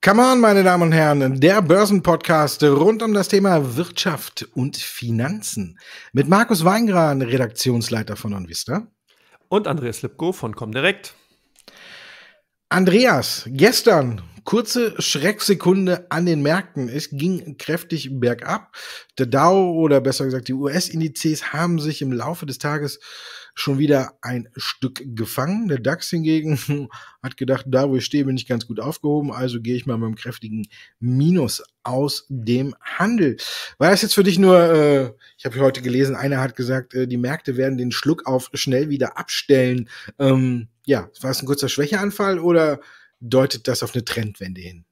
Come on, meine Damen und Herren, der Börsenpodcast rund um das Thema Wirtschaft und Finanzen mit Markus Weingran, Redaktionsleiter von OnVista. Und Andreas Lipko von Comdirect. Andreas, gestern kurze Schrecksekunde an den Märkten. Es ging kräftig bergab. Der Dow oder besser gesagt die US-Indizes haben sich im Laufe des Tages schon wieder ein Stück gefangen. Der DAX hingegen hat gedacht, da wo ich stehe, bin ich ganz gut aufgehoben, also gehe ich mal mit einem kräftigen Minus aus dem Handel. War das jetzt für dich nur, äh, ich habe heute gelesen, einer hat gesagt, äh, die Märkte werden den Schluck auf schnell wieder abstellen. Ähm, ja, war es ein kurzer Schwächeanfall oder deutet das auf eine Trendwende hin?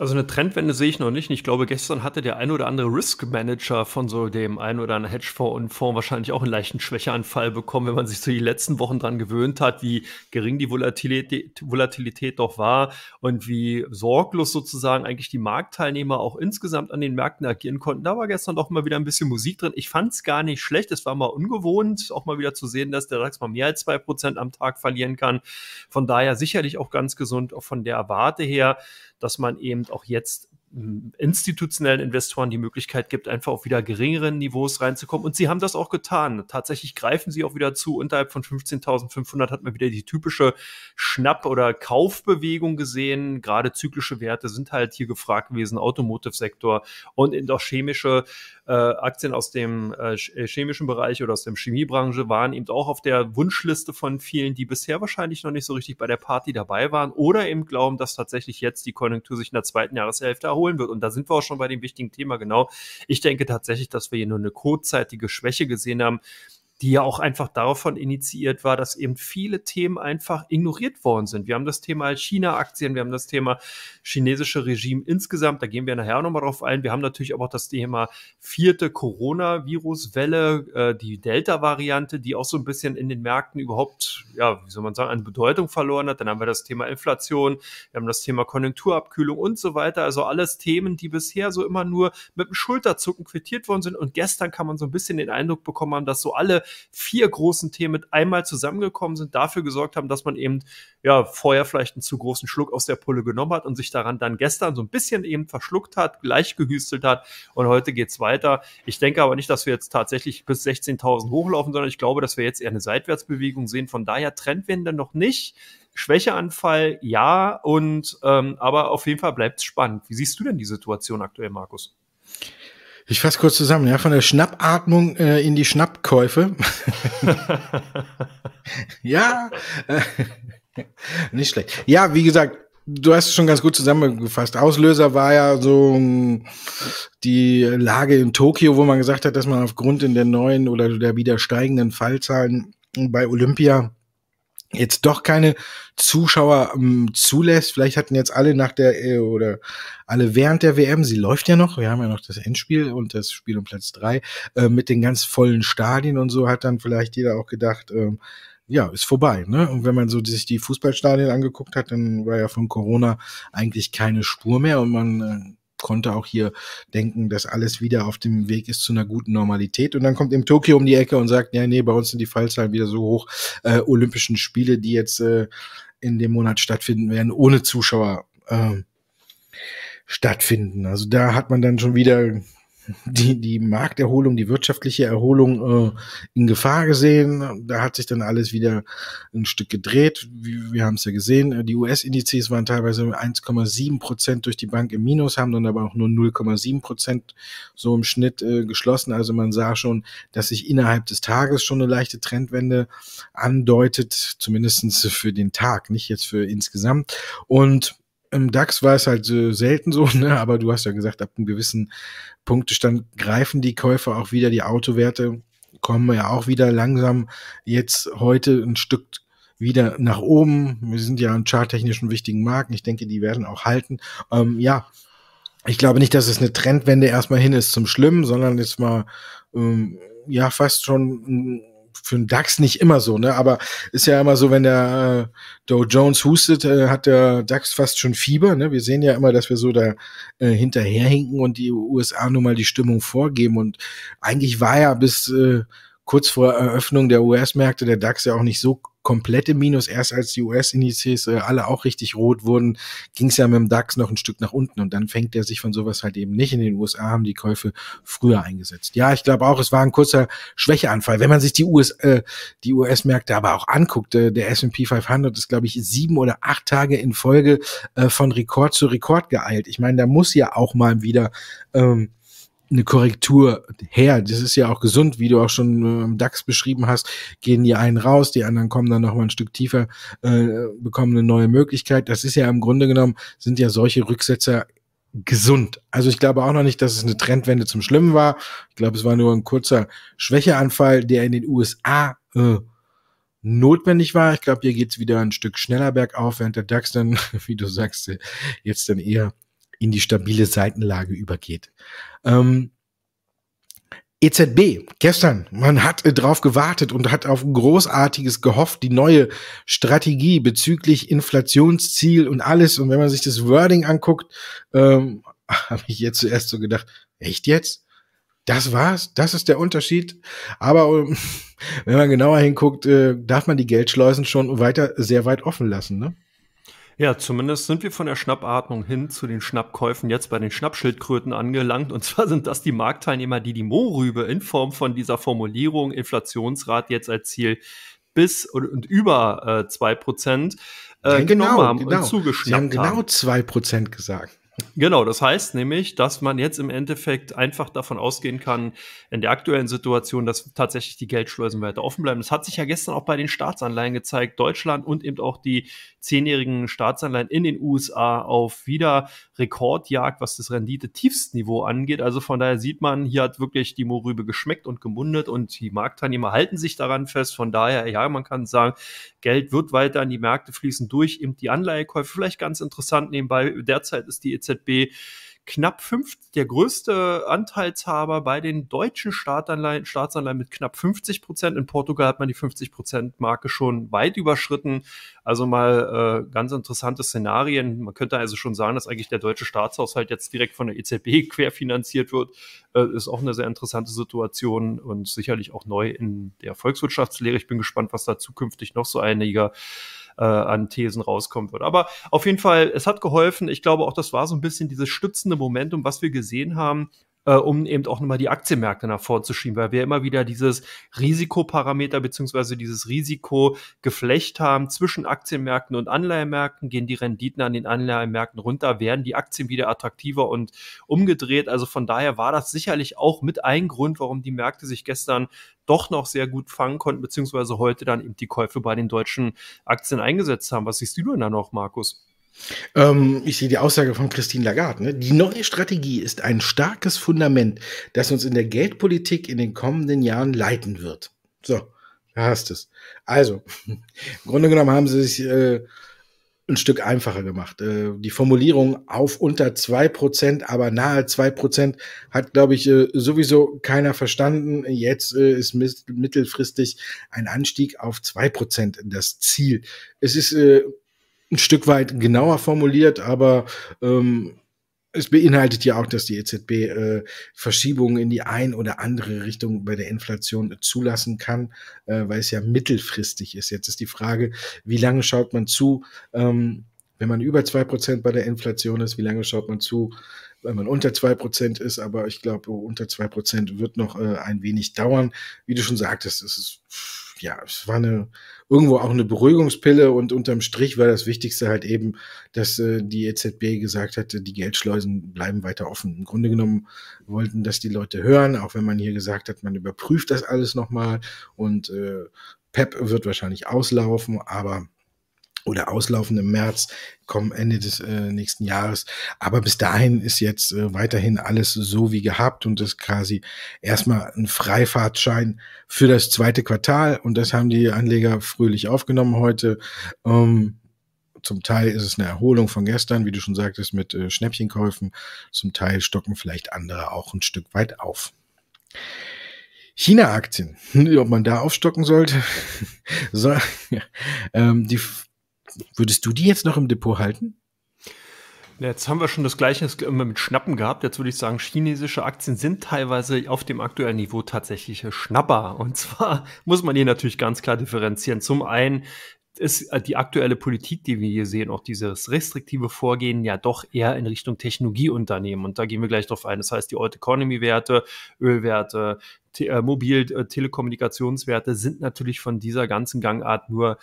Also eine Trendwende sehe ich noch nicht. Ich glaube, gestern hatte der ein oder andere Risk Manager von so dem ein oder anderen Hedgefonds und Fonds wahrscheinlich auch einen leichten Schwächeanfall bekommen, wenn man sich so die letzten Wochen dran gewöhnt hat, wie gering die Volatilität, Volatilität doch war und wie sorglos sozusagen eigentlich die Marktteilnehmer auch insgesamt an den Märkten agieren konnten. Da war gestern doch mal wieder ein bisschen Musik drin. Ich fand es gar nicht schlecht. Es war mal ungewohnt, auch mal wieder zu sehen, dass der DAX mal mehr als zwei Prozent am Tag verlieren kann. Von daher sicherlich auch ganz gesund, auch von der Warte her dass man eben auch jetzt institutionellen Investoren die Möglichkeit gibt, einfach auf wieder geringeren Niveaus reinzukommen. Und sie haben das auch getan. Tatsächlich greifen sie auch wieder zu. Unterhalb von 15.500 hat man wieder die typische Schnapp- oder Kaufbewegung gesehen. Gerade zyklische Werte sind halt hier gefragt gewesen, Automotive-Sektor und in auch chemische äh, Aktien aus dem äh, äh, chemischen Bereich oder aus der Chemiebranche waren eben auch auf der Wunschliste von vielen, die bisher wahrscheinlich noch nicht so richtig bei der Party dabei waren oder eben glauben, dass tatsächlich jetzt die Konjunktur sich in der zweiten Jahreshälfte erholen wird. Und da sind wir auch schon bei dem wichtigen Thema genau. Ich denke tatsächlich, dass wir hier nur eine kurzzeitige Schwäche gesehen haben die ja auch einfach davon initiiert war, dass eben viele Themen einfach ignoriert worden sind. Wir haben das Thema China-Aktien, wir haben das Thema chinesische Regime insgesamt, da gehen wir nachher nochmal drauf ein. Wir haben natürlich aber auch das Thema vierte Coronavirus-Welle, äh, die Delta-Variante, die auch so ein bisschen in den Märkten überhaupt, ja, wie soll man sagen, an Bedeutung verloren hat. Dann haben wir das Thema Inflation, wir haben das Thema Konjunkturabkühlung und so weiter. Also alles Themen, die bisher so immer nur mit dem Schulterzucken quittiert worden sind. Und gestern kann man so ein bisschen den Eindruck bekommen haben, dass so alle vier großen Themen mit einmal zusammengekommen sind, dafür gesorgt haben, dass man eben ja vorher vielleicht einen zu großen Schluck aus der Pulle genommen hat und sich daran dann gestern so ein bisschen eben verschluckt hat, gleich gehüstelt hat und heute geht's weiter. Ich denke aber nicht, dass wir jetzt tatsächlich bis 16.000 hochlaufen, sondern ich glaube, dass wir jetzt eher eine Seitwärtsbewegung sehen. Von daher Trendwende noch nicht. Schwächeanfall, ja, und ähm, aber auf jeden Fall bleibt es spannend. Wie siehst du denn die Situation aktuell, Markus? Ich fasse kurz zusammen, ja, von der Schnappatmung äh, in die Schnappkäufe. ja, äh, nicht schlecht. Ja, wie gesagt, du hast es schon ganz gut zusammengefasst. Auslöser war ja so hm, die Lage in Tokio, wo man gesagt hat, dass man aufgrund in der neuen oder der wieder steigenden Fallzahlen bei Olympia jetzt doch keine Zuschauer ähm, zulässt. Vielleicht hatten jetzt alle nach der äh, oder alle während der WM, sie läuft ja noch, wir haben ja noch das Endspiel und das Spiel um Platz drei äh, mit den ganz vollen Stadien und so hat dann vielleicht jeder auch gedacht, ähm, ja, ist vorbei. Ne? Und wenn man so sich die Fußballstadien angeguckt hat, dann war ja von Corona eigentlich keine Spur mehr und man äh, konnte auch hier denken, dass alles wieder auf dem Weg ist zu einer guten Normalität. Und dann kommt im Tokio um die Ecke und sagt, ja, nee, bei uns sind die Fallzahlen wieder so hoch. Äh, Olympischen Spiele, die jetzt äh, in dem Monat stattfinden werden, ohne Zuschauer äh, stattfinden. Also da hat man dann schon wieder die, die Markterholung, die wirtschaftliche Erholung äh, in Gefahr gesehen. Da hat sich dann alles wieder ein Stück gedreht. Wir, wir haben es ja gesehen. Die US-Indizes waren teilweise 1,7 Prozent durch die Bank im Minus, haben dann aber auch nur 0,7 Prozent so im Schnitt äh, geschlossen. Also man sah schon, dass sich innerhalb des Tages schon eine leichte Trendwende andeutet, zumindestens für den Tag, nicht jetzt für insgesamt. Und im DAX war es halt selten so, ne? aber du hast ja gesagt, ab einem gewissen Punktestand greifen die Käufer auch wieder, die Autowerte kommen ja auch wieder langsam jetzt heute ein Stück wieder nach oben. Wir sind ja an charttechnischen wichtigen Marken. Ich denke, die werden auch halten. Ähm, ja, ich glaube nicht, dass es eine Trendwende erstmal hin ist zum Schlimmen, sondern jetzt mal ähm, ja fast schon für einen DAX nicht immer so, ne? Aber ist ja immer so, wenn der äh, Dow Jones hustet, äh, hat der DAX fast schon Fieber. Ne? Wir sehen ja immer, dass wir so da äh, hinterherhinken und die USA nun mal die Stimmung vorgeben. Und eigentlich war ja bis äh, kurz vor Eröffnung der US-Märkte der DAX ja auch nicht so komplette Minus. Erst als die US-Indizes äh, alle auch richtig rot wurden, ging es ja mit dem DAX noch ein Stück nach unten und dann fängt er sich von sowas halt eben nicht. In den USA haben die Käufe früher eingesetzt. Ja, ich glaube auch, es war ein kurzer Schwächeanfall. Wenn man sich die US, äh, die US-Märkte aber auch anguckt, äh, der S&P 500 ist, glaube ich, sieben oder acht Tage in Folge äh, von Rekord zu Rekord geeilt. Ich meine, da muss ja auch mal wieder ähm, eine Korrektur her. Das ist ja auch gesund, wie du auch schon äh, im DAX beschrieben hast. Gehen die einen raus, die anderen kommen dann noch mal ein Stück tiefer, äh, bekommen eine neue Möglichkeit. Das ist ja im Grunde genommen, sind ja solche Rücksetzer gesund. Also ich glaube auch noch nicht, dass es eine Trendwende zum Schlimmen war. Ich glaube, es war nur ein kurzer Schwächeanfall, der in den USA äh, notwendig war. Ich glaube, hier geht's wieder ein Stück schneller bergauf, während der DAX dann, wie du sagst, jetzt dann eher in die stabile Seitenlage übergeht. Ähm, EZB, gestern, man hat äh, drauf gewartet und hat auf Großartiges gehofft, die neue Strategie bezüglich Inflationsziel und alles. Und wenn man sich das Wording anguckt, ähm, habe ich jetzt zuerst so gedacht, echt jetzt? Das war's? Das ist der Unterschied? Aber ähm, wenn man genauer hinguckt, äh, darf man die Geldschleusen schon weiter sehr weit offen lassen, ne? Ja, zumindest sind wir von der Schnappatmung hin zu den Schnappkäufen jetzt bei den Schnappschildkröten angelangt. Und zwar sind das die Marktteilnehmer, die die Mohrrübe in Form von dieser Formulierung Inflationsrat jetzt als Ziel bis und, über äh, 2% äh, ja, genau, haben genau. und zugeschnappt Sie haben genau zwei Prozent gesagt. Genau, das heißt nämlich, dass man jetzt im Endeffekt einfach davon ausgehen kann, in der aktuellen Situation, dass tatsächlich die Geldschleusen weiter offen bleiben. Das hat sich ja gestern auch bei den Staatsanleihen gezeigt. Deutschland und eben auch die zehnjährigen Staatsanleihen in den USA auf wieder Rekordjagd, was das Rendite-Tiefstniveau angeht. Also von daher sieht man, hier hat wirklich die Mohrrübe geschmeckt und gemundet und die Marktteilnehmer halten sich daran fest. Von daher, ja, man kann sagen, Geld wird weiter in die Märkte fließen durch eben die Anleihekäufe. Vielleicht ganz interessant nebenbei, derzeit ist die EZB knapp fünf, der größte Anteilshaber bei den deutschen Staatsanleihen, Staatsanleihen mit knapp 50 Prozent. In Portugal hat man die 50 Prozent Marke schon weit überschritten. Also mal äh, ganz interessante Szenarien. Man könnte also schon sagen, dass eigentlich der deutsche Staatshaushalt jetzt direkt von der EZB querfinanziert wird. Äh, ist auch eine sehr interessante Situation und sicherlich auch neu in der Volkswirtschaftslehre. Ich bin gespannt, was da zukünftig noch so einiger äh, an Thesen rauskommen wird. Aber auf jeden Fall, es hat geholfen. Ich glaube auch, das war so ein bisschen dieses stützende Momentum, was wir gesehen haben äh, um eben auch nochmal die Aktienmärkte nach vorne zu schieben, weil wir immer wieder dieses Risikoparameter beziehungsweise dieses Risikogeflecht haben zwischen Aktienmärkten und Anleihemärkten, gehen die Renditen an den Anleihemärkten runter, werden die Aktien wieder attraktiver und umgedreht. Also von daher war das sicherlich auch mit ein Grund, warum die Märkte sich gestern doch noch sehr gut fangen konnten, beziehungsweise heute dann eben die Käufe bei den deutschen Aktien eingesetzt haben. Was siehst du denn da noch, Markus? Ähm, ich sehe die Aussage von Christine Lagarde. Ne? Die neue Strategie ist ein starkes Fundament, das uns in der Geldpolitik in den kommenden Jahren leiten wird. So, da hast es. Also, im Grunde genommen haben sie sich äh, ein Stück einfacher gemacht. Äh, die Formulierung auf unter zwei Prozent, aber nahe zwei Prozent hat, glaube ich, äh, sowieso keiner verstanden. Jetzt äh, ist mittelfristig ein Anstieg auf zwei Prozent das Ziel. Es ist ein Stück weit genauer formuliert, aber ähm, es beinhaltet ja auch, dass die EZB äh, Verschiebungen in die ein oder andere Richtung bei der Inflation zulassen kann, äh, weil es ja mittelfristig ist. Jetzt ist die Frage, wie lange schaut man zu, ähm, wenn man über zwei Prozent bei der Inflation ist, wie lange schaut man zu, wenn man unter zwei Prozent ist, aber ich glaube, unter zwei Prozent wird noch äh, ein wenig dauern. Wie du schon sagtest, es ist ja, es war eine irgendwo auch eine Beruhigungspille und unterm Strich war das Wichtigste halt eben, dass äh, die EZB gesagt hatte, die Geldschleusen bleiben weiter offen. Im Grunde genommen wollten das die Leute hören, auch wenn man hier gesagt hat, man überprüft das alles nochmal und äh, PEP wird wahrscheinlich auslaufen, aber oder auslaufen im März, kommen Ende des äh, nächsten Jahres. Aber bis dahin ist jetzt äh, weiterhin alles so wie gehabt und ist quasi erstmal ein Freifahrtschein für das zweite Quartal. Und das haben die Anleger fröhlich aufgenommen heute. Ähm, zum Teil ist es eine Erholung von gestern, wie du schon sagtest, mit äh, Schnäppchenkäufen. Zum Teil stocken vielleicht andere auch ein Stück weit auf. China-Aktien, ob man da aufstocken sollte. so, ähm, die Würdest du die jetzt noch im Depot halten? Jetzt haben wir schon das Gleiche mit Schnappen gehabt. Jetzt würde ich sagen, chinesische Aktien sind teilweise auf dem aktuellen Niveau tatsächlich Schnapper. Und zwar muss man hier natürlich ganz klar differenzieren. Zum einen ist die aktuelle Politik, die wir hier sehen, auch dieses restriktive Vorgehen ja doch eher in Richtung Technologieunternehmen. Und da gehen wir gleich drauf ein. Das heißt, die Old Economy Werte, Ölwerte, äh, Mobil, äh, sind natürlich von dieser ganzen Gangart nur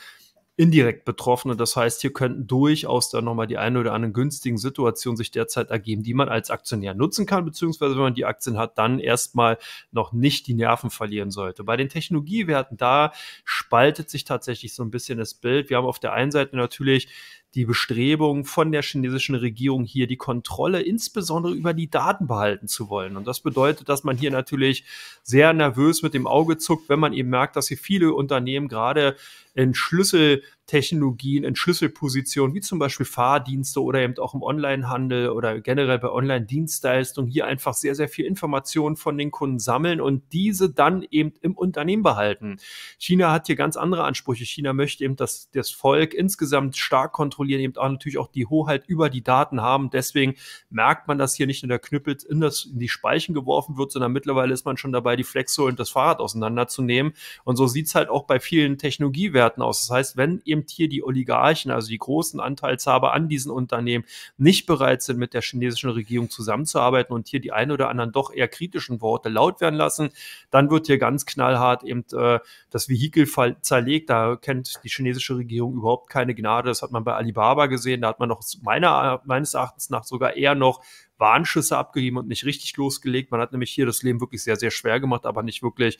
indirekt Betroffene. Das heißt, hier könnten durchaus dann nochmal die eine oder andere günstigen Situationen sich derzeit ergeben, die man als Aktionär nutzen kann, beziehungsweise wenn man die Aktien hat, dann erstmal noch nicht die Nerven verlieren sollte. Bei den Technologiewerten, da spaltet sich tatsächlich so ein bisschen das Bild. Wir haben auf der einen Seite natürlich die Bestrebung von der chinesischen Regierung hier die Kontrolle insbesondere über die Daten behalten zu wollen. Und das bedeutet, dass man hier natürlich sehr nervös mit dem Auge zuckt, wenn man eben merkt, dass hier viele Unternehmen gerade in Schlüsseltechnologien, in Schlüsselpositionen, wie zum Beispiel Fahrdienste oder eben auch im Onlinehandel oder generell bei Online-Dienstleistungen hier einfach sehr, sehr viel Informationen von den Kunden sammeln und diese dann eben im Unternehmen behalten. China hat hier ganz andere Ansprüche. China möchte eben, dass das Volk insgesamt stark kontrollieren, eben auch natürlich auch die Hoheit über die Daten haben. Deswegen merkt man, dass hier nicht nur der Knüppel in, das, in die Speichen geworfen wird, sondern mittlerweile ist man schon dabei, die Flexo und das Fahrrad auseinanderzunehmen. Und so sieht's halt auch bei vielen Technologiewerten Werten aus. Das heißt, wenn eben hier die Oligarchen, also die großen Anteilshaber an diesen Unternehmen, nicht bereit sind, mit der chinesischen Regierung zusammenzuarbeiten und hier die ein oder anderen doch eher kritischen Worte laut werden lassen, dann wird hier ganz knallhart eben äh, das Vehikel zerlegt. Da kennt die chinesische Regierung überhaupt keine Gnade. Das hat man bei Alibaba gesehen. Da hat man noch meiner, meines Erachtens nach sogar eher noch Warnschüsse abgegeben und nicht richtig losgelegt. Man hat nämlich hier das Leben wirklich sehr, sehr schwer gemacht, aber nicht wirklich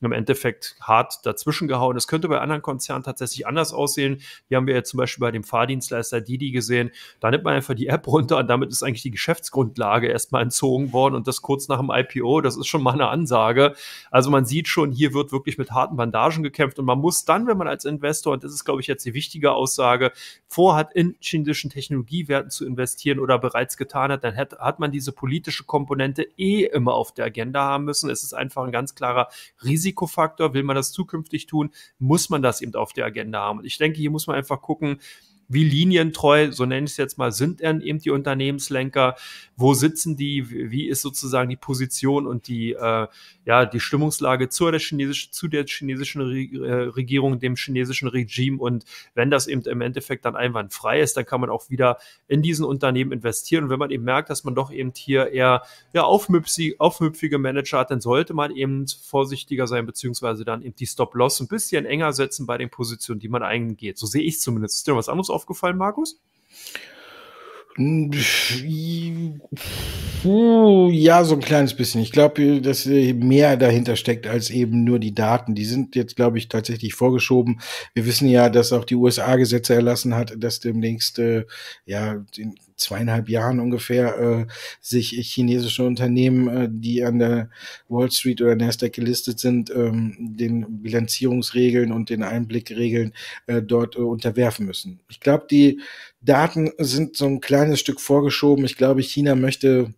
im Endeffekt hart dazwischen gehauen. Es könnte bei anderen Konzernen tatsächlich anders aussehen. Hier haben wir jetzt zum Beispiel bei dem Fahrdienstleister Didi gesehen. Da nimmt man einfach die App runter und damit ist eigentlich die Geschäftsgrundlage erstmal entzogen worden und das kurz nach dem IPO. Das ist schon mal eine Ansage. Also man sieht schon, hier wird wirklich mit harten Bandagen gekämpft und man muss dann, wenn man als Investor, und das ist glaube ich jetzt die wichtige Aussage, vorhat, in chinesischen Technologiewerten zu investieren oder bereits getan hat, dann hat, hat man diese politische Komponente eh immer auf der Agenda haben müssen. Es ist einfach ein ganz klarer Risiko Risikofaktor. Will man das zukünftig tun, muss man das eben auf der Agenda haben. Und ich denke, hier muss man einfach gucken, wie linientreu, so nenne ich es jetzt mal, sind denn eben die Unternehmenslenker? Wo sitzen die? Wie ist sozusagen die Position und die, äh, ja, die Stimmungslage zu der, chinesischen, zu der chinesischen äh, Regierung, dem chinesischen Regime? Und wenn das eben im Endeffekt dann einwandfrei ist, dann kann man auch wieder in diesen Unternehmen investieren. Und wenn man eben merkt, dass man doch eben hier eher ja, aufmüpfige, aufmüpfige Manager hat, dann sollte man eben vorsichtiger sein, beziehungsweise dann eben die Stop-Loss ein bisschen enger setzen bei den Positionen, die man eingeht. So sehe ich zumindest. Ist dir was anderes aufgefallen, Markus? Ja, so ein kleines bisschen. Ich glaube, dass mehr dahinter steckt als eben nur die Daten. Die sind jetzt, glaube ich, tatsächlich vorgeschoben. Wir wissen ja, dass auch die USA Gesetze erlassen hat, dass demnächst, äh, ja, in zweieinhalb Jahren ungefähr, äh, sich chinesische Unternehmen, äh, die an der Wall Street oder Nasdaq gelistet sind, ähm, den Bilanzierungsregeln und den Einblickregeln äh, dort äh, unterwerfen müssen. Ich glaube, die Daten sind so ein kleines Stück vorgeschoben. Ich glaube, China möchte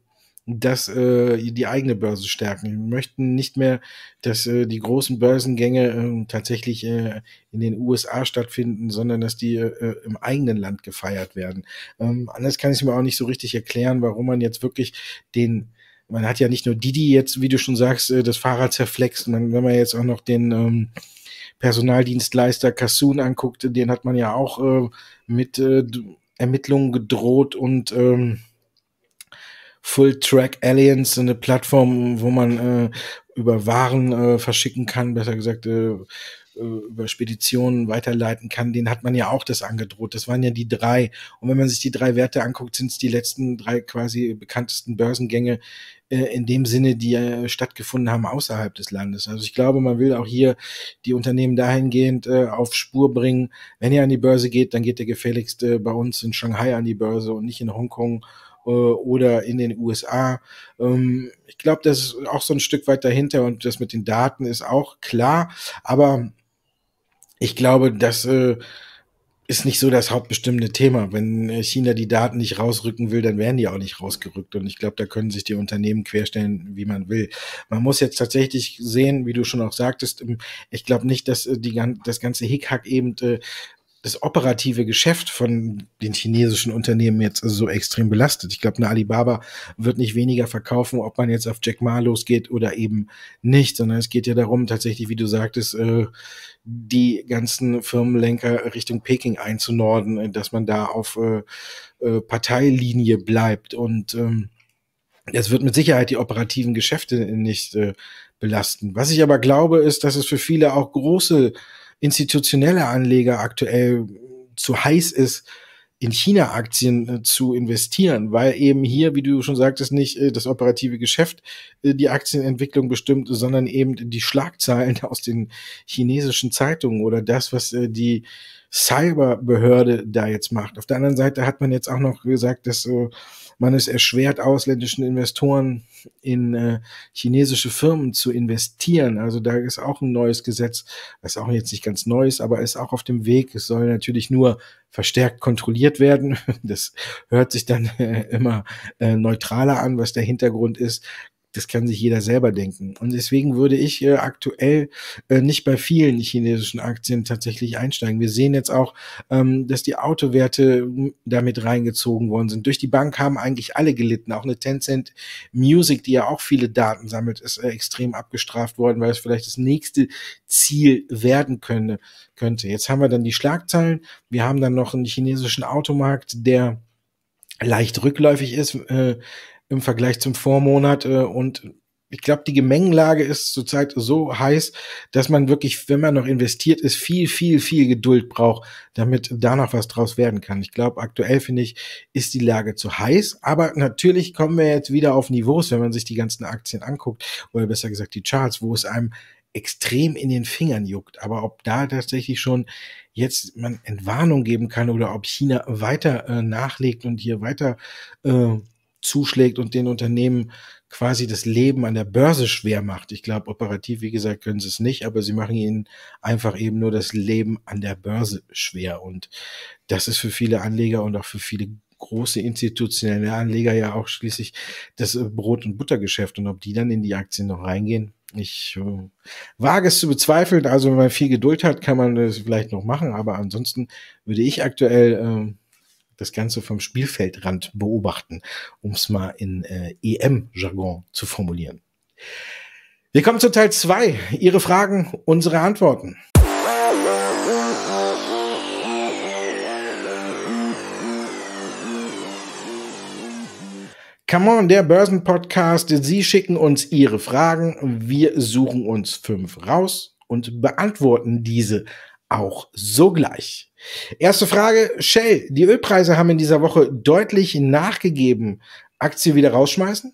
dass äh, die eigene Börse stärken. Wir möchten nicht mehr, dass äh, die großen Börsengänge äh, tatsächlich äh, in den USA stattfinden, sondern dass die äh, im eigenen Land gefeiert werden. Ähm, anders kann ich mir auch nicht so richtig erklären, warum man jetzt wirklich den man hat ja nicht nur Didi jetzt, wie du schon sagst, äh, das Fahrrad zerflext, man, wenn man jetzt auch noch den ähm, Personaldienstleister Kassoon anguckt, den hat man ja auch äh, mit äh, Ermittlungen gedroht und ähm, Full Track Alliance, eine Plattform, wo man äh, über Waren äh, verschicken kann, besser gesagt, äh, äh, über Speditionen weiterleiten kann, den hat man ja auch das angedroht. Das waren ja die drei. Und wenn man sich die drei Werte anguckt, sind es die letzten drei quasi bekanntesten Börsengänge äh, in dem Sinne, die äh, stattgefunden haben außerhalb des Landes. Also ich glaube, man will auch hier die Unternehmen dahingehend äh, auf Spur bringen. Wenn ihr an die Börse geht, dann geht ihr gefälligst äh, bei uns in Shanghai an die Börse und nicht in Hongkong oder in den USA. Ähm, ich glaube, das ist auch so ein Stück weit dahinter und das mit den Daten ist auch klar. Aber ich glaube, das äh, ist nicht so das hauptbestimmende Thema. Wenn China die Daten nicht rausrücken will, dann werden die auch nicht rausgerückt. Und ich glaube, da können sich die Unternehmen querstellen, wie man will. Man muss jetzt tatsächlich sehen, wie du schon auch sagtest, ich glaube nicht, dass die, das ganze Hickhack eben das operative Geschäft von den chinesischen Unternehmen jetzt so extrem belastet. Ich glaube, eine Alibaba wird nicht weniger verkaufen, ob man jetzt auf Jack Ma losgeht oder eben nicht, sondern es geht ja darum, tatsächlich, wie du sagtest, äh, die ganzen Firmenlenker Richtung Peking einzunorden, dass man da auf äh, äh, Parteilinie bleibt und ähm, es wird mit Sicherheit die operativen Geschäfte nicht äh, belasten. Was ich aber glaube, ist, dass es für viele auch große institutionelle Anleger aktuell zu heiß ist, in China-Aktien äh, zu investieren, weil eben hier, wie du schon sagtest, nicht äh, das operative Geschäft äh, die Aktienentwicklung bestimmt, sondern eben die Schlagzeilen aus den chinesischen Zeitungen oder das, was die Cyberbehörde da jetzt macht. Auf der anderen Seite hat man jetzt auch noch gesagt, dass man es erschwert, ausländischen Investoren in äh, chinesische Firmen zu investieren. Also da ist auch ein neues Gesetz, was auch jetzt nicht ganz neu ist, aber ist auch auf dem Weg. Es soll natürlich nur verstärkt kontrolliert werden. Das hört sich dann äh, immer äh, neutraler an, was der Hintergrund ist das kann sich jeder selber denken. Und deswegen würde ich äh, aktuell äh, nicht bei vielen chinesischen Aktien tatsächlich einsteigen. Wir sehen jetzt auch, ähm, dass die Autowerte hm, damit reingezogen worden sind. Durch die Bank haben eigentlich alle gelitten. Auch eine Tencent Music, die ja auch viele Daten sammelt, ist äh, extrem abgestraft worden, weil es vielleicht das nächste Ziel werden könne, könnte. Jetzt haben wir dann die Schlagzeilen. Wir haben dann noch einen chinesischen Automarkt, der leicht rückläufig ist. Äh, im Vergleich zum Vormonat. Äh, und ich glaube, die Gemengenlage ist zurzeit so heiß, dass man wirklich, wenn man noch investiert ist, viel, viel, viel Geduld braucht, damit da noch was draus werden kann. Ich glaube, aktuell finde ich, ist die Lage zu heiß. Aber natürlich kommen wir jetzt wieder auf Niveaus, wenn man sich die ganzen Aktien anguckt, oder besser gesagt die Charts, wo es einem extrem in den Fingern juckt. Aber ob da tatsächlich schon jetzt man Entwarnung geben kann oder ob China weiter äh, nachlegt und hier weiter äh, zuschlägt und den Unternehmen quasi das Leben an der Börse schwer macht. Ich glaube, operativ, wie gesagt, können sie es nicht, aber sie machen ihnen einfach eben nur das Leben an der Börse schwer. Und das ist für viele Anleger und auch für viele große institutionelle Anleger ja auch schließlich das äh, Brot- und Buttergeschäft. Und ob die dann in die Aktien noch reingehen, ich äh, wage es zu bezweifeln. Also wenn man viel Geduld hat, kann man das vielleicht noch machen. Aber ansonsten würde ich aktuell äh, das Ganze vom Spielfeldrand beobachten, um es mal in äh, EM-Jargon zu formulieren. Wir kommen zu Teil zwei. Ihre Fragen, unsere Antworten. Come on, der Börsenpodcast. Sie schicken uns Ihre Fragen. Wir suchen uns fünf raus und beantworten diese auch sogleich. Erste Frage, Shell, die Ölpreise haben in dieser Woche deutlich nachgegeben. Aktie wieder rausschmeißen?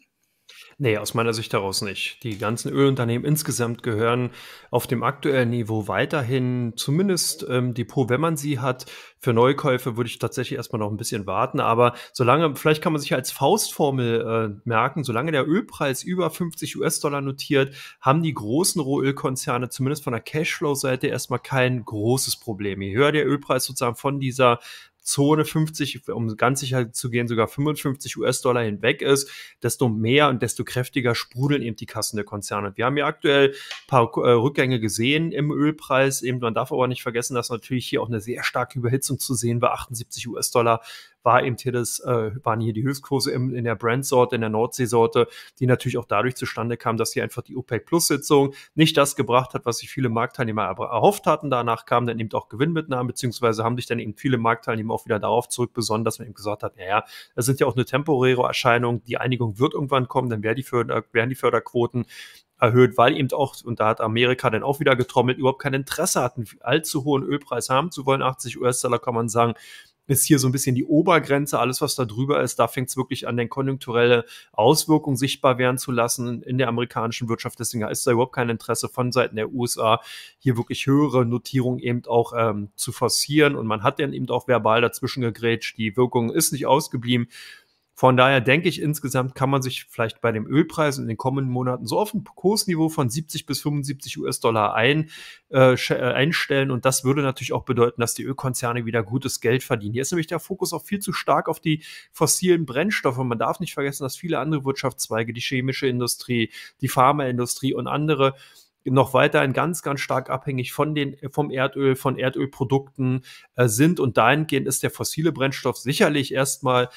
Nee, aus meiner Sicht heraus nicht. Die ganzen Ölunternehmen insgesamt gehören auf dem aktuellen Niveau weiterhin zumindest ähm, Depot, wenn man sie hat. Für Neukäufe würde ich tatsächlich erstmal noch ein bisschen warten. Aber solange, vielleicht kann man sich als Faustformel äh, merken, solange der Ölpreis über 50 US-Dollar notiert, haben die großen Rohölkonzerne zumindest von der Cashflow-Seite erstmal kein großes Problem. Je höher der Ölpreis sozusagen von dieser Zone 50, um ganz sicher zu gehen, sogar 55 US-Dollar hinweg ist, desto mehr und desto kräftiger sprudeln eben die Kassen der Konzerne. Wir haben ja aktuell ein paar äh, Rückgänge gesehen im Ölpreis. Eben, man darf aber nicht vergessen, dass natürlich hier auch eine sehr starke Überhitzung zu sehen war. 78 US-Dollar war eben hier das, äh, waren hier die Höchstkurse im, in der Brand-Sorte, in der Nordseesorte, die natürlich auch dadurch zustande kam, dass hier einfach die OPEC-Plus-Sitzung nicht das gebracht hat, was sich viele Marktteilnehmer erhofft hatten. Danach kamen dann eben auch Gewinnmitnahmen, beziehungsweise haben sich dann eben viele Marktteilnehmer auch wieder darauf zurückbesonnen, dass man eben gesagt hat, naja, das sind ja auch eine temporäre Erscheinung, die Einigung wird irgendwann kommen, dann werden die, Förder, werden die Förderquoten erhöht, weil eben auch, und da hat Amerika dann auch wieder getrommelt, überhaupt kein Interesse hatten, allzu hohen Ölpreis haben zu wollen. 80 US-Dollar kann man sagen, ist hier so ein bisschen die Obergrenze. Alles, was da drüber ist, da fängt es wirklich an, den konjunkturelle Auswirkungen sichtbar werden zu lassen in der amerikanischen Wirtschaft. Deswegen ist da überhaupt kein Interesse von Seiten der USA, hier wirklich höhere Notierungen eben auch ähm, zu forcieren. Und man hat dann eben auch verbal dazwischen gegrätscht. Die Wirkung ist nicht ausgeblieben. Von daher denke ich, insgesamt kann man sich vielleicht bei dem Ölpreis in den kommenden Monaten so auf ein Kursniveau von 70 bis 75 US-Dollar ein, äh, äh, einstellen. Und das würde natürlich auch bedeuten, dass die Ölkonzerne wieder gutes Geld verdienen. Hier ist nämlich der Fokus auch viel zu stark auf die fossilen Brennstoffe. Man darf nicht vergessen, dass viele andere Wirtschaftszweige, die chemische Industrie, die Pharmaindustrie und andere noch weiterhin ganz, ganz stark abhängig von den, vom Erdöl, von Erdölprodukten äh, sind. Und dahingehend ist der fossile Brennstoff sicherlich erstmal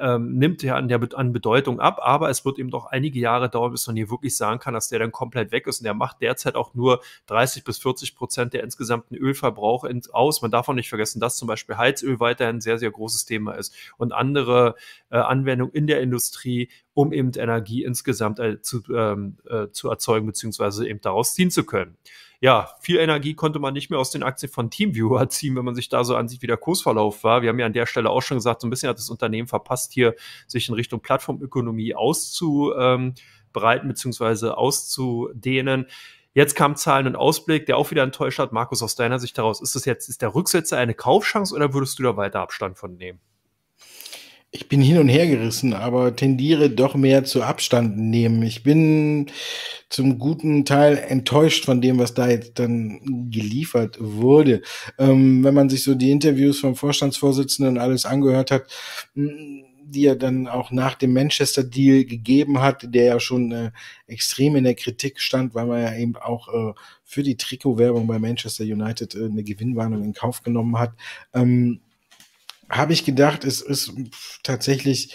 ähm, nimmt ja an, der, an Bedeutung ab, aber es wird eben doch einige Jahre dauern, bis man hier wirklich sagen kann, dass der dann komplett weg ist. Und der macht derzeit auch nur 30 bis 40 Prozent der insgesamten Ölverbrauch in, aus. Man darf auch nicht vergessen, dass zum Beispiel Heizöl weiterhin ein sehr, sehr großes Thema ist und andere äh, Anwendungen in der Industrie, um eben Energie insgesamt äh, zu, ähm, äh, zu erzeugen, beziehungsweise eben daraus ziehen zu können ja, viel Energie konnte man nicht mehr aus den Aktien von Teamviewer ziehen, wenn man sich da so ansieht, wie der Kursverlauf war. Wir haben ja an der Stelle auch schon gesagt, so ein bisschen hat das Unternehmen verpasst, hier sich in Richtung Plattformökonomie auszubreiten bzw. auszudehnen. Jetzt kam Zahlen und Ausblick, der auch wieder enttäuscht hat. Markus, aus deiner Sicht daraus, ist das jetzt, ist der Rücksetzer eine Kaufchance oder würdest du da weiter Abstand von nehmen? Ich bin hin und her gerissen, aber tendiere doch mehr zu Abstand nehmen. Ich bin zum guten Teil enttäuscht von dem, was da jetzt dann geliefert wurde. Ähm, wenn man sich so die Interviews vom Vorstandsvorsitzenden alles angehört hat, die er dann auch nach dem Manchester Deal gegeben hat, der ja schon äh, extrem in der Kritik stand, weil man ja eben auch äh, für die Trikotwerbung bei Manchester United äh, eine Gewinnwarnung in Kauf genommen hat. Ähm, habe ich gedacht, es ist tatsächlich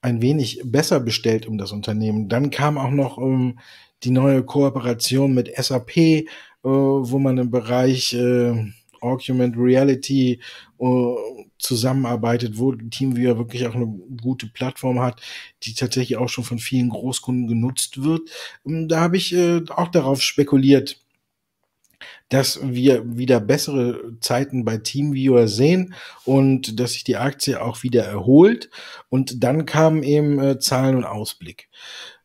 ein wenig besser bestellt um das Unternehmen. Dann kam auch noch ähm, die neue Kooperation mit SAP, äh, wo man im Bereich äh, Augmented Reality äh, zusammenarbeitet, wo TeamViewer wirklich auch eine gute Plattform hat, die tatsächlich auch schon von vielen Großkunden genutzt wird. Ähm, da habe ich äh, auch darauf spekuliert, dass wir wieder bessere Zeiten bei Teamviewer sehen und dass sich die Aktie auch wieder erholt. Und dann kamen eben äh, Zahlen und Ausblick.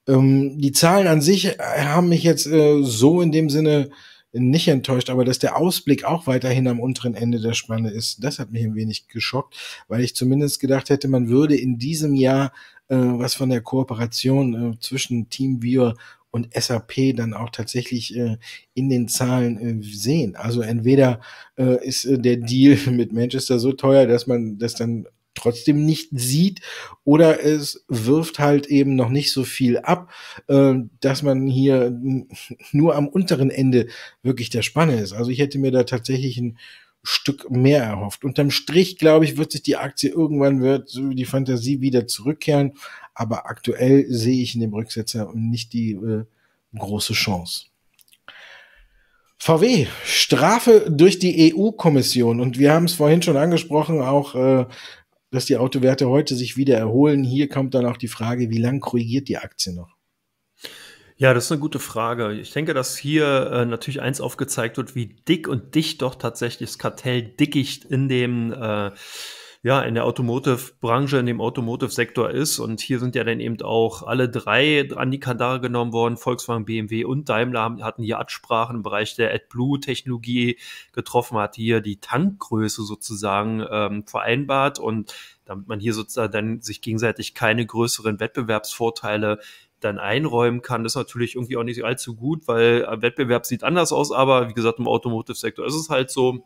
Ähm, die Zahlen an sich haben mich jetzt äh, so in dem Sinne nicht enttäuscht, aber dass der Ausblick auch weiterhin am unteren Ende der Spanne ist, das hat mich ein wenig geschockt, weil ich zumindest gedacht hätte, man würde in diesem Jahr äh, was von der Kooperation äh, zwischen TeamViewer und SAP dann auch tatsächlich äh, in den Zahlen äh, sehen. Also entweder äh, ist äh, der Deal mit Manchester so teuer, dass man das dann trotzdem nicht sieht oder es wirft halt eben noch nicht so viel ab, äh, dass man hier nur am unteren Ende wirklich der Spanne ist. Also ich hätte mir da tatsächlich ein Stück mehr erhofft. Unterm Strich, glaube ich, wird sich die Aktie irgendwann wird die Fantasie wieder zurückkehren. Aber aktuell sehe ich in dem Rücksetzer nicht die äh, große Chance. VW, Strafe durch die EU-Kommission. Und wir haben es vorhin schon angesprochen, auch, äh, dass die Autowerte heute sich wieder erholen. Hier kommt dann auch die Frage, wie lang korrigiert die Aktie noch? Ja, das ist eine gute Frage. Ich denke, dass hier äh, natürlich eins aufgezeigt wird, wie dick und dicht doch tatsächlich das Kartell dickicht in dem äh, ja, in der Automotive-Branche, in dem Automotive-Sektor ist. Und hier sind ja dann eben auch alle drei an die Kandare genommen worden. Volkswagen, BMW und Daimler haben, hatten hier Absprachen im Bereich der AdBlue-Technologie getroffen, hat hier die Tankgröße sozusagen ähm, vereinbart und damit man hier sozusagen dann sich gegenseitig keine größeren Wettbewerbsvorteile dann einräumen kann, ist natürlich irgendwie auch nicht allzu gut, weil Wettbewerb sieht anders aus, aber wie gesagt, im Automotive-Sektor ist es halt so.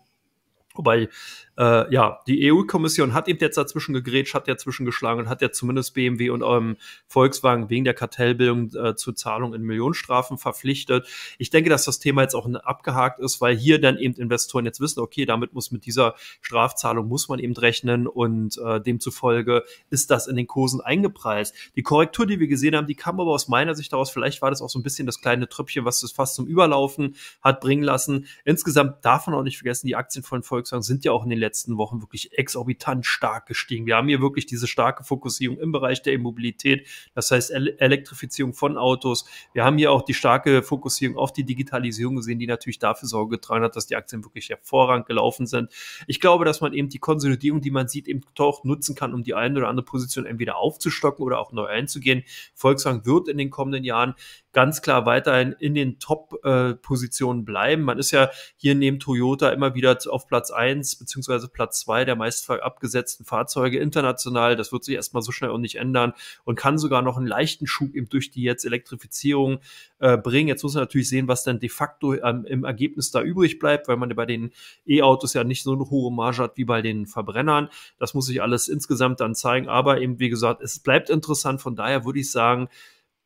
Wobei äh, ja, die EU-Kommission hat eben jetzt dazwischen gegrätscht, hat dazwischen geschlagen und hat ja zumindest BMW und ähm, Volkswagen wegen der Kartellbildung äh, zur Zahlung in Millionenstrafen verpflichtet. Ich denke, dass das Thema jetzt auch abgehakt ist, weil hier dann eben Investoren jetzt wissen, okay, damit muss mit dieser Strafzahlung muss man eben rechnen und äh, demzufolge ist das in den Kursen eingepreist. Die Korrektur, die wir gesehen haben, die kam aber aus meiner Sicht daraus, vielleicht war das auch so ein bisschen das kleine Tröpfchen, was das fast zum Überlaufen hat bringen lassen. Insgesamt darf man auch nicht vergessen, die Aktien von Volkswagen sind ja auch in den letzten Wochen wirklich exorbitant stark gestiegen. Wir haben hier wirklich diese starke Fokussierung im Bereich der Immobilität, das heißt Elektrifizierung von Autos. Wir haben hier auch die starke Fokussierung auf die Digitalisierung gesehen, die natürlich dafür Sorge getragen hat, dass die Aktien wirklich hervorragend gelaufen sind. Ich glaube, dass man eben die Konsolidierung, die man sieht, eben doch nutzen kann, um die eine oder andere Position entweder aufzustocken oder auch neu einzugehen. Volkswagen wird in den kommenden Jahren ganz klar weiterhin in den Top-Positionen äh, bleiben. Man ist ja hier neben Toyota immer wieder auf Platz eins beziehungsweise Platz zwei der meist abgesetzten Fahrzeuge international. Das wird sich erstmal so schnell auch nicht ändern und kann sogar noch einen leichten Schub eben durch die jetzt Elektrifizierung äh, bringen. Jetzt muss man natürlich sehen, was dann de facto ähm, im Ergebnis da übrig bleibt, weil man bei den E-Autos ja nicht so eine hohe Marge hat wie bei den Verbrennern. Das muss sich alles insgesamt dann zeigen. Aber eben, wie gesagt, es bleibt interessant. Von daher würde ich sagen,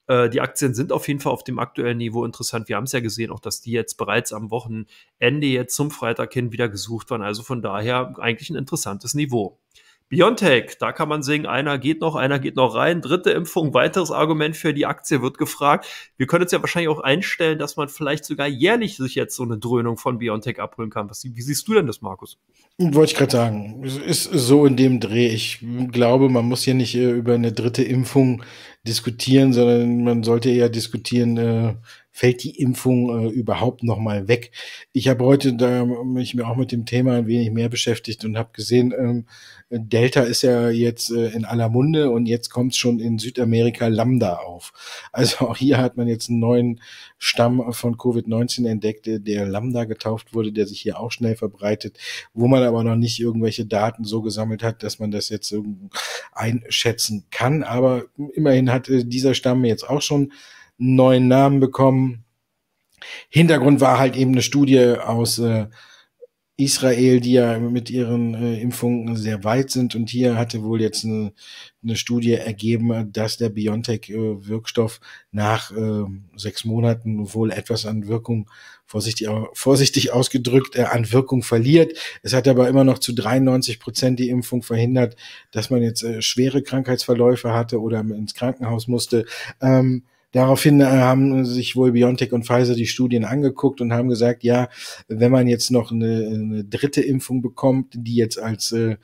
Äh, die Aktien sind auf jeden Fall auf dem aktuellen Niveau interessant. Wir haben es ja gesehen, auch dass die jetzt bereits am Wochenende jetzt zum Freitag hin wieder gesucht waren. Also von daher eigentlich ein interessantes Niveau. Biontech, da kann man singen, einer geht noch, einer geht noch rein. Dritte Impfung, weiteres Argument für die Aktie wird gefragt. Wir können uns ja wahrscheinlich auch einstellen, dass man vielleicht sogar jährlich sich jetzt so eine Dröhnung von Biontech abholen kann. Was, wie siehst du denn das, Markus? Wollte ich gerade sagen. Ist so in dem Dreh. Ich glaube, man muss hier nicht äh, über eine dritte Impfung diskutieren, sondern man sollte eher diskutieren, äh, fällt die Impfung äh, überhaupt noch mal weg. Ich habe heute da mich mir auch mit dem Thema ein wenig mehr beschäftigt und habe gesehen, ähm, Delta ist ja jetzt äh, in aller Munde und jetzt kommt schon in Südamerika Lambda auf. Also auch hier hat man jetzt einen neuen Stamm von Covid-19 entdeckt, der Lambda getauft wurde, der sich hier auch schnell verbreitet, wo man aber noch nicht irgendwelche Daten so gesammelt hat, dass man das jetzt einschätzen kann. Aber immerhin hat äh, dieser Stamm jetzt auch schon einen neuen Namen bekommen. Hintergrund war halt eben eine Studie aus äh, Israel, die ja mit ihren äh, Impfungen sehr weit sind. Und hier hatte wohl jetzt eine, eine Studie ergeben, dass der BioNTech-Wirkstoff nach äh, sechs Monaten wohl etwas an Wirkung, vorsichtig, vorsichtig ausgedrückt, äh, an Wirkung verliert. Es hat aber immer noch zu 93 Prozent die Impfung verhindert, dass man jetzt äh, schwere Krankheitsverläufe hatte oder ins Krankenhaus musste. Ähm, Daraufhin äh, haben sich wohl BioNTech und Pfizer die Studien angeguckt und haben gesagt, ja, wenn man jetzt noch eine, eine dritte Impfung bekommt, die jetzt als, äh,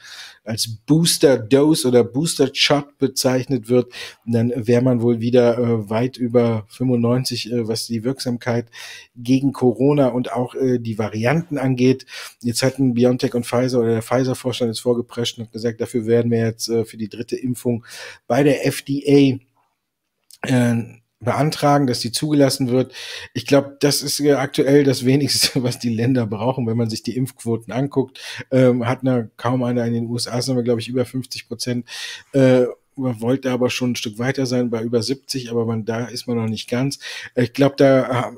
als Booster Dose oder Booster Shot bezeichnet wird, dann wäre man wohl wieder äh, weit über 95, äh, was die Wirksamkeit gegen Corona und auch äh, die Varianten angeht. Jetzt hatten BioNTech und Pfizer oder der Pfizer-Vorstand jetzt vorgeprescht und gesagt, dafür werden wir jetzt äh, für die dritte Impfung bei der FDA beantragen, dass die zugelassen wird. Ich glaube, das ist ja aktuell das wenigste, was die Länder brauchen, wenn man sich die Impfquoten anguckt. Ähm, hat na, kaum einer in den USA, sind wir, glaube ich, über 50 Prozent. Äh, man wollte aber schon ein Stück weiter sein, bei über 70, aber man, da ist man noch nicht ganz. Ich glaube, da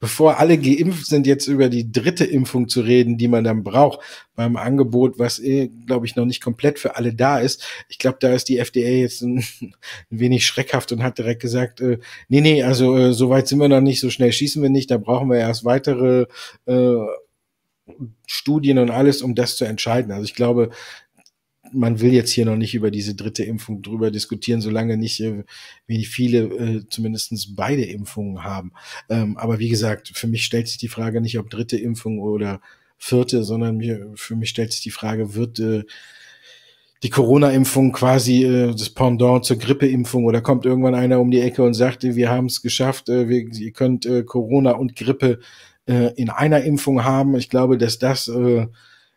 bevor alle geimpft sind, jetzt über die dritte Impfung zu reden, die man dann braucht beim Angebot, was, eh, glaube ich, noch nicht komplett für alle da ist. Ich glaube, da ist die FDA jetzt ein, ein, wenig schreckhaft und hat direkt gesagt, äh, nee, nee, also äh, so weit sind wir noch nicht, so schnell schießen wir nicht, da brauchen wir erst weitere äh, Studien und alles, um das zu entscheiden. Also ich glaube, man will jetzt hier noch nicht über diese dritte Impfung drüber diskutieren, solange nicht äh, wie viele äh, zumindest beide Impfungen haben. Ähm, aber wie gesagt, für mich stellt sich die Frage nicht, ob dritte Impfung oder vierte, sondern mir, für mich stellt sich die Frage, wird äh, die Corona-Impfung quasi äh, das Pendant zur Grippeimpfung oder kommt irgendwann einer um die Ecke und sagt, wir haben es geschafft, äh, wir, ihr könnt äh, Corona und Grippe äh, in einer Impfung haben. Ich glaube, dass das äh,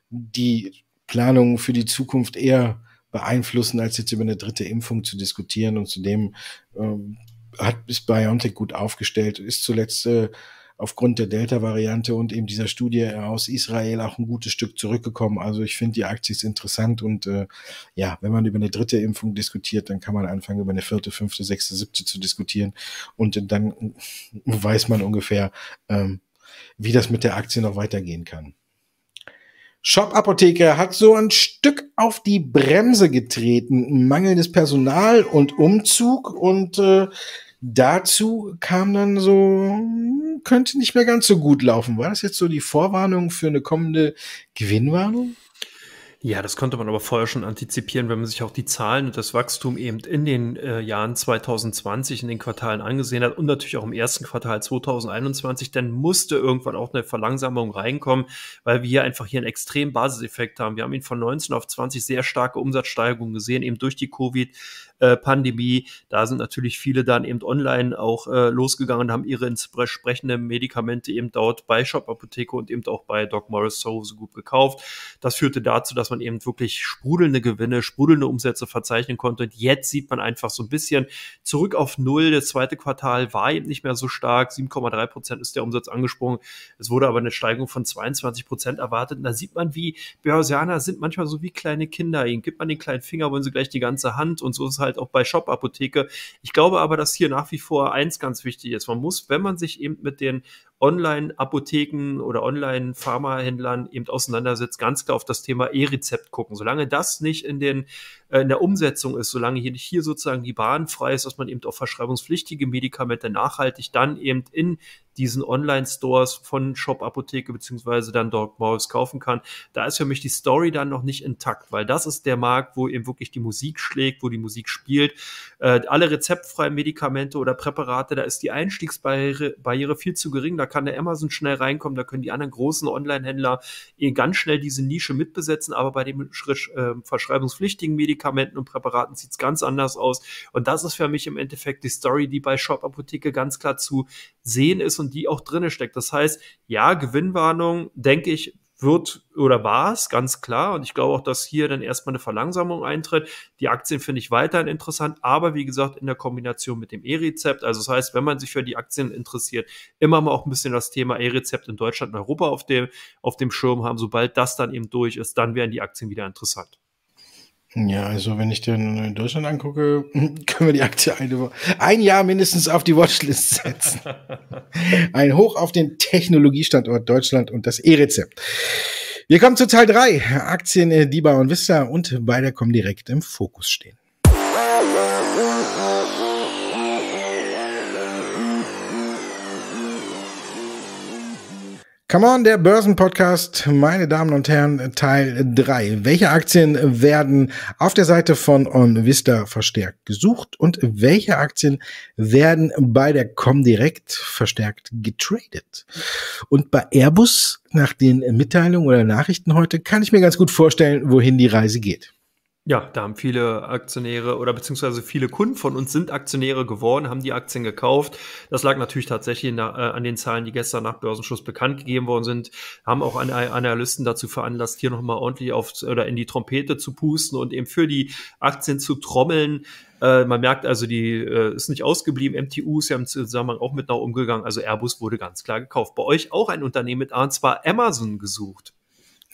die Planungen für die Zukunft eher beeinflussen, als jetzt über eine dritte Impfung zu diskutieren. Und zudem ähm, hat ist BioNTech gut aufgestellt, ist zuletzt äh, aufgrund der Delta-Variante und eben dieser Studie aus Israel auch ein gutes Stück zurückgekommen. Also ich finde die Aktie ist interessant und äh, ja, wenn man über eine dritte Impfung diskutiert, dann kann man anfangen, über eine vierte, fünfte, sechste, siebte zu diskutieren und dann weiß man ungefähr, ähm, wie das mit der Aktie noch weitergehen kann. Shop Apotheke hat so ein Stück auf die Bremse getreten. Mangelndes Personal und Umzug und äh, dazu kam dann so, könnte nicht mehr ganz so gut laufen. War das jetzt so die Vorwarnung für eine kommende Gewinnwarnung? Ja, das konnte man aber vorher schon antizipieren, wenn man sich auch die Zahlen und das Wachstum eben in den äh, Jahren 2020 in den Quartalen angesehen hat und natürlich auch im ersten Quartal 2021, dann musste irgendwann auch eine Verlangsamung reinkommen, weil wir hier einfach hier einen extremen Basiseffekt haben. Wir haben ihn von 19 auf 20 sehr starke Umsatzsteigerungen gesehen, eben durch die Covid äh, Pandemie. Da sind natürlich viele dann eben online auch äh, losgegangen, haben ihre entsprechenden Medikamente eben dort bei Shop Apotheke und eben auch bei Doc Morris so gut gekauft. Das führte dazu, dass man eben wirklich sprudelnde Gewinne, sprudelnde Umsätze verzeichnen konnte. Und jetzt sieht man einfach so ein bisschen zurück auf Null. Das zweite Quartal war eben nicht mehr so stark. 7,3 Prozent ist der Umsatz angesprungen. Es wurde aber eine Steigerung von 22 Prozent erwartet. Und da sieht man, wie Börsianer sind manchmal so wie kleine Kinder. Ihnen gibt man den kleinen Finger, wollen sie gleich die ganze Hand. Und so ist halt auch bei Shop Apotheke. Ich glaube aber, dass hier nach wie vor eins ganz wichtig ist. Man muss, wenn man sich eben mit den Online-Apotheken oder Online-Pharmahändlern eben auseinandersetzt, ganz klar auf das Thema E-Rezept gucken. Solange das nicht in den äh, in der Umsetzung ist, solange hier nicht hier sozusagen die Bahn frei ist, dass man eben auch verschreibungspflichtige Medikamente nachhaltig dann eben in diesen Online-Stores von Shop Apotheke beziehungsweise dann dort Morris kaufen kann. Da ist für mich die Story dann noch nicht intakt, weil das ist der Markt, wo eben wirklich die Musik schlägt, wo die Musik spielt. Äh, alle rezeptfreien Medikamente oder Präparate, da ist die Einstiegsbarriere Barriere viel zu gering. Da kann der Amazon schnell reinkommen, da können die anderen großen Online-Händler eh ganz schnell diese Nische mitbesetzen, aber bei den äh, verschreibungspflichtigen Medikamenten und Präparaten sieht es ganz anders aus. Und das ist für mich im Endeffekt die Story, die bei Shop Apotheke ganz klar zu sehen ist und die auch drinne steckt. Das heißt, ja, Gewinnwarnung, denke ich, wird oder war es, ganz klar. Und ich glaube auch, dass hier dann erstmal eine Verlangsamung eintritt. Die Aktien finde ich weiterhin interessant, aber wie gesagt, in der Kombination mit dem E-Rezept. Also das heißt, wenn man sich für die Aktien interessiert, immer mal auch ein bisschen das Thema E-Rezept in Deutschland und Europa auf dem, auf dem Schirm haben. Sobald das dann eben durch ist, dann werden die Aktien wieder interessant. Ja, also wenn ich den in Deutschland angucke, können wir die Aktie eine, ein Jahr mindestens auf die Watchlist setzen. ein Hoch auf den Technologiestandort Deutschland und das E-Rezept. Wir kommen zu Teil 3. Aktien, äh, DIBA und Vista und beide kommen direkt im Fokus stehen. Come on, der Börsenpodcast, meine Damen und Herren, Teil 3. Welche Aktien werden auf der Seite von OnVista verstärkt gesucht und welche Aktien werden bei der Comdirect verstärkt getradet? Und bei Airbus, nach den Mitteilungen oder Nachrichten heute, kann ich mir ganz gut vorstellen, wohin die Reise geht. Ja, da haben viele Aktionäre oder beziehungsweise viele Kunden von uns sind Aktionäre geworden, haben die Aktien gekauft. Das lag natürlich tatsächlich äh, an den Zahlen, die gestern nach Börsenschluss bekannt gegeben worden sind. Haben auch Analysten dazu veranlasst, hier nochmal ordentlich auf oder in die Trompete zu pusten und eben für die Aktien zu trommeln. Äh, man merkt also, die äh, ist nicht ausgeblieben. MTU ist ja im Zusammenhang auch mit nach umgegangen. Also Airbus wurde ganz klar gekauft. Bei euch auch ein Unternehmen mit A, und zwar Amazon gesucht.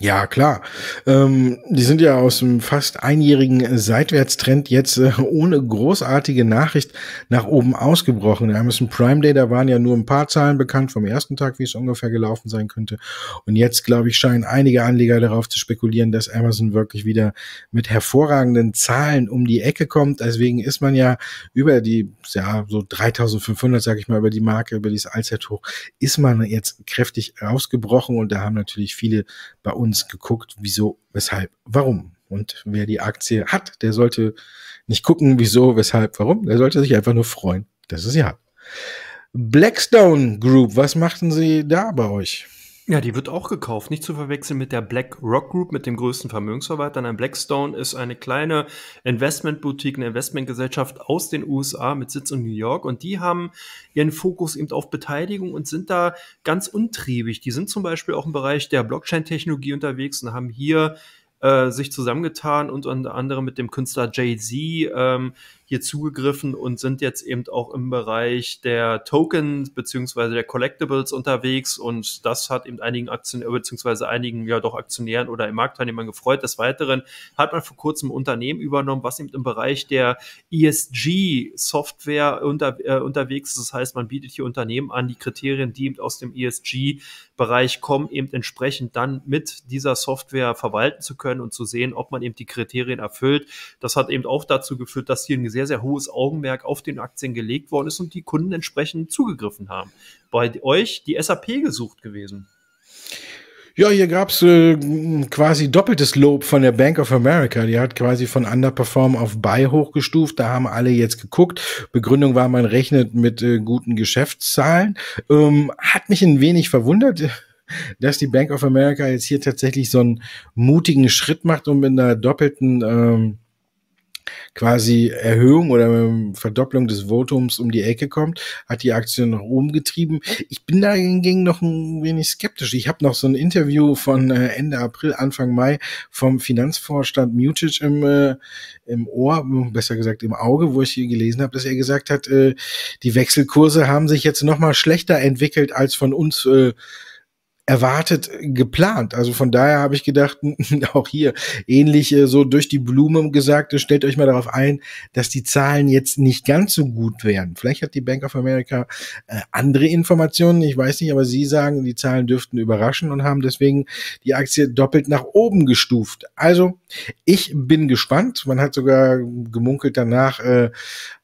Ja, klar. Ähm, die sind ja aus dem fast einjährigen Seitwärtstrend jetzt äh, ohne großartige Nachricht nach oben ausgebrochen. Der Amazon Prime Day, da waren ja nur ein paar Zahlen bekannt vom ersten Tag, wie es ungefähr gelaufen sein könnte. Und jetzt, glaube ich, scheinen einige Anleger darauf zu spekulieren, dass Amazon wirklich wieder mit hervorragenden Zahlen um die Ecke kommt. Deswegen ist man ja über die, ja, so 3500, sage ich mal, über die Marke, über dieses Allzeithoch, ist man jetzt kräftig ausgebrochen. Und da haben natürlich viele bei uns uns geguckt, wieso, weshalb, warum. Und wer die Aktie hat, der sollte nicht gucken, wieso, weshalb, warum. Der sollte sich einfach nur freuen, dass es sie hat. Blackstone Group, was machten Sie da bei euch? Ja, die wird auch gekauft. Nicht zu verwechseln mit der Black Rock Group, mit dem größten Vermögensverwalter. Ein Blackstone ist eine kleine Investmentboutique, eine Investmentgesellschaft aus den USA mit Sitz in New York. Und die haben ihren Fokus eben auf Beteiligung und sind da ganz untriebig. Die sind zum Beispiel auch im Bereich der Blockchain-Technologie unterwegs und haben hier äh, sich zusammengetan und unter anderem mit dem Künstler Jay-Z ähm, hier zugegriffen und sind jetzt eben auch im Bereich der Token beziehungsweise der Collectibles unterwegs und das hat eben einigen Aktionären beziehungsweise einigen ja doch Aktionären oder Marktteilnehmern gefreut. Des Weiteren hat man vor kurzem ein Unternehmen übernommen, was eben im Bereich der ESG-Software unter, äh, unterwegs ist. Das heißt, man bietet hier Unternehmen an, die Kriterien, die eben aus dem ESG-Bereich kommen, eben entsprechend dann mit dieser Software verwalten zu können und zu sehen, ob man eben die Kriterien erfüllt. Das hat eben auch dazu geführt, dass hier ein sehr, sehr hohes Augenmerk auf den Aktien gelegt worden ist und die Kunden entsprechend zugegriffen haben. Bei euch die SAP gesucht gewesen. Ja, hier gab's äh, quasi doppeltes Lob von der Bank of America. Die hat quasi von Underperform auf Buy hochgestuft. Da haben alle jetzt geguckt. Begründung war, man rechnet mit äh, guten Geschäftszahlen. Ähm, hat mich ein wenig verwundert dass die Bank of America jetzt hier tatsächlich so einen mutigen Schritt macht und mit einer doppelten ähm, quasi Erhöhung oder Verdopplung des Votums um die Ecke kommt, hat die Aktie nach oben getrieben. Ich bin da hingegen noch ein wenig skeptisch. Ich habe noch so ein Interview von äh, Ende April, Anfang Mai vom Finanzvorstand Mutic im, äh, im Ohr, besser gesagt im Auge, wo ich hier gelesen habe, dass er gesagt hat, äh, die Wechselkurse haben sich jetzt noch mal schlechter entwickelt als von uns erwartet geplant. Also von daher habe ich gedacht, auch hier ähnlich äh, so durch die Blume gesagt, stellt euch mal darauf ein, dass die Zahlen jetzt nicht ganz so gut werden. Vielleicht hat die Bank of America äh, andere Informationen, ich weiß nicht, aber sie sagen, die Zahlen dürften überraschen und haben deswegen die Aktie doppelt nach oben gestuft. Also ich bin gespannt. Man hat sogar gemunkelt danach, äh,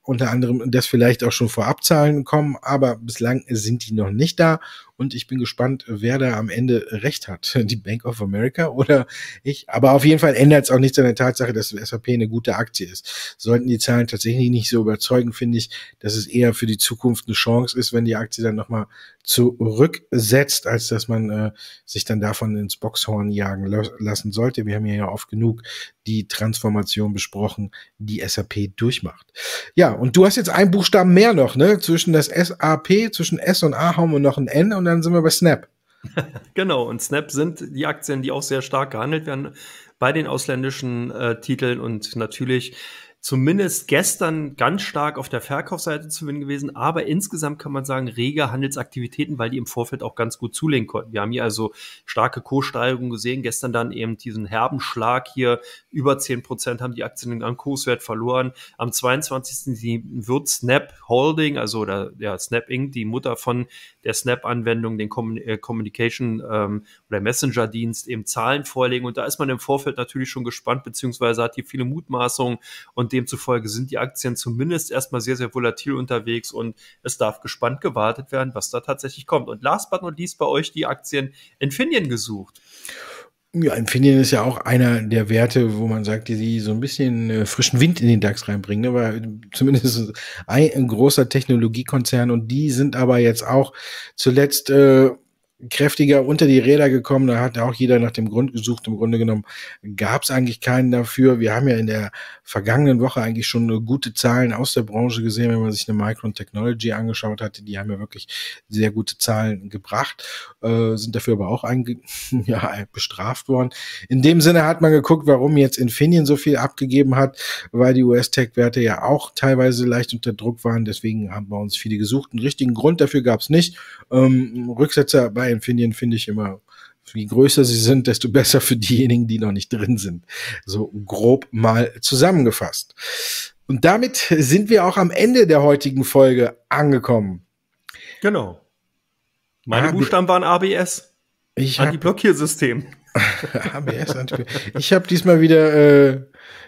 unter anderem, dass vielleicht auch schon Vorabzahlen kommen, aber bislang sind die noch nicht da und ich bin gespannt, wer da am Ende recht hat. Die Bank of America oder ich. Aber auf jeden Fall ändert es auch nichts an der Tatsache, dass SAP eine gute Aktie ist. Sollten die Zahlen tatsächlich nicht so überzeugen, finde ich, dass es eher für die Zukunft eine Chance ist, wenn die Aktie dann nochmal zurücksetzt, als dass man äh, sich dann davon ins Boxhorn jagen lassen sollte. Wir haben ja oft genug die Transformation besprochen, die SAP durchmacht. Ja, und du hast jetzt einen Buchstaben mehr noch, ne? Zwischen das SAP, zwischen S und A haben wir noch ein N und dann sind wir bei Snap. genau, und Snap sind die Aktien, die auch sehr stark gehandelt werden bei den ausländischen äh, Titeln und natürlich zumindest gestern ganz stark auf der Verkaufsseite zu gewinnen gewesen, aber insgesamt kann man sagen, rege Handelsaktivitäten, weil die im Vorfeld auch ganz gut zulegen konnten. Wir haben hier also starke Kurssteigerungen gesehen, gestern dann eben diesen herben Schlag hier, über zehn Prozent haben die Aktien an Kurswert verloren. Am 22. wird Snap Holding, also der, ja, Snap Inc., die Mutter von der Snap-Anwendung, den äh, Communication ähm, oder Messenger-Dienst eben Zahlen vorlegen und da ist man im Vorfeld natürlich schon gespannt, beziehungsweise hat hier viele Mutmaßungen und demzufolge sind die Aktien zumindest erstmal sehr, sehr volatil unterwegs und es darf gespannt gewartet werden, was da tatsächlich kommt. Und last but not least bei euch die Aktien Infineon gesucht. Ja, Infineon ist ja auch einer der Werte, wo man sagt, die so ein bisschen äh, frischen Wind in den DAX reinbringen, ne? weil zumindest ein, ein großer Technologiekonzern und die sind aber jetzt auch zuletzt äh, kräftiger unter die Räder gekommen. Da hat auch jeder nach dem Grund gesucht. Im Grunde genommen gab es eigentlich keinen dafür. Wir haben ja in der vergangenen Woche eigentlich schon gute Zahlen aus der Branche gesehen, wenn man sich eine Micron Technology angeschaut hatte. Die haben ja wirklich sehr gute Zahlen gebracht, äh, sind dafür aber auch ja, bestraft worden. In dem Sinne hat man geguckt, warum jetzt Infineon so viel abgegeben hat, weil die US-Tech-Werte ja auch teilweise leicht unter Druck waren. Deswegen haben wir uns viele gesucht. Einen richtigen Grund dafür gab es nicht. Ähm, Rücksetzer bei Infineon finde ich immer je größer sie sind, desto besser für diejenigen, die noch nicht drin sind. So grob mal zusammengefasst. Und damit sind wir auch am Ende der heutigen Folge angekommen. Genau. Meine ah, Buchstaben waren ABS. Ich Anti-Blockiersystem. Ich habe diesmal wieder äh,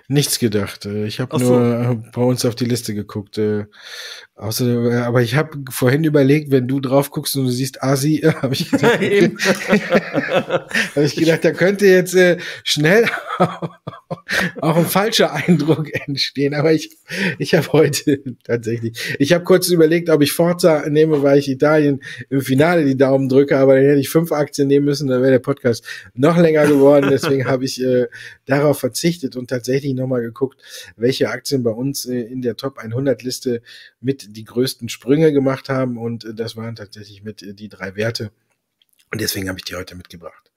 nichts gedacht. Äh, ich habe nur so. bei uns auf die Liste geguckt. Äh, außer, aber ich habe vorhin überlegt, wenn du drauf guckst und du siehst Asi, habe ich gedacht, hab ich gedacht, da könnte jetzt äh, schnell auch ein falscher Eindruck entstehen. Aber ich, ich habe heute tatsächlich, ich habe kurz überlegt, ob ich Forza nehme, weil ich Italien im Finale die Daumen drücke, aber dann hätte ich fünf Aktien nehmen müssen, dann wäre der Podcast noch länger geworden. Deswegen habe ich äh, darauf verzichtet und tatsächlich nochmal geguckt, welche Aktien bei uns äh, in der Top 100 Liste mit die größten Sprünge gemacht haben. Und äh, das waren tatsächlich mit äh, die drei Werte. Und deswegen habe ich die heute mitgebracht.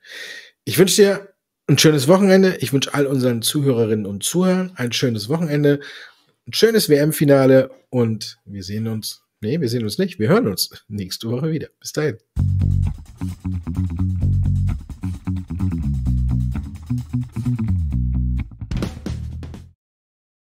Ich wünsche dir ein schönes Wochenende. Ich wünsche all unseren Zuhörerinnen und Zuhörern ein schönes Wochenende, ein schönes WM-Finale und wir sehen uns, nee, wir sehen uns nicht, wir hören uns nächste Woche wieder. Bis dahin.